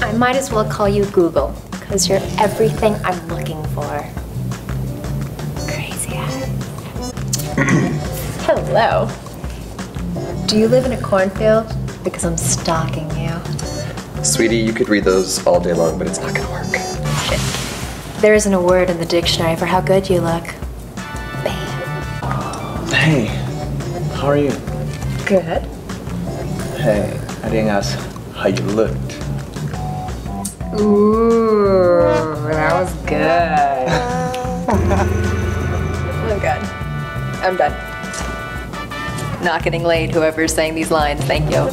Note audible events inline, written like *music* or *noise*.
I might as well call you Google, because you're everything I'm looking for. Crazy eyes. *clears throat* Hello. Do you live in a cornfield? Because I'm stalking you. Sweetie, you could read those all day long, but it's not gonna work. Shit. There isn't a word in the dictionary for how good you look. Bam. Hey, how are you? Good. Hey, I didn't ask how you looked. Ooh, that was good. *laughs* oh god. I'm done. Not getting laid, whoever's saying these lines, thank you.